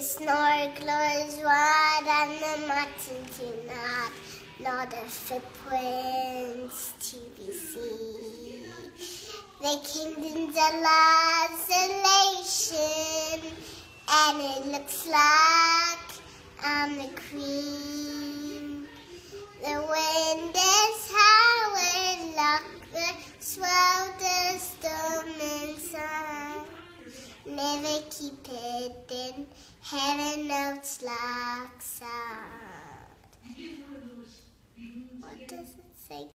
The snorkel's wide and the mountains do not. Lot of footprints to be seen. The kingdom's a isolation, and it looks like I'm the queen. Never keep it in, heaven notes like sound. What does it say?